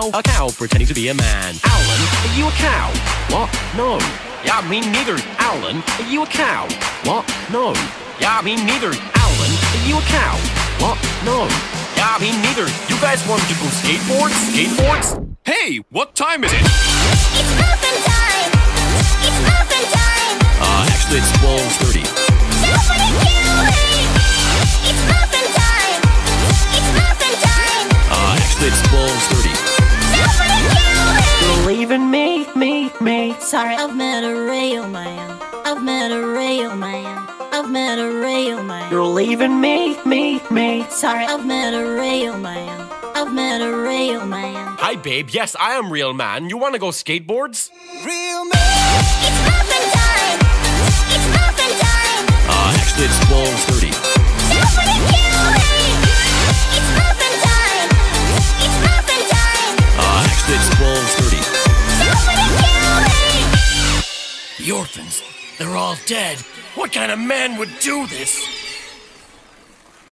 cow? A cow pretending to be a man. Alan, are you a cow? What? No. Yeah, me neither. Alan, are you a cow? What? No. Yeah, me neither. Alan, are you a cow? What? No. Yeah, me neither. You guys want to go skateboard? Skateboards? Hey, what time is it? It's muffin time! It's muffin time! Uh, actually, it's 12.30. cute! You're leaving me, me, me. Sorry, I've met a real man. I've met a real man. I've met a real man. You're leaving me, me, me. Sorry, I've met a real man. I've met a real man. Hi, babe. Yes, I am real man. You want to go skateboards? Real man. It's muffin time! It's muffin time! Uh, actually, it's 12.30. The orphans, they're all dead. What kind of man would do this?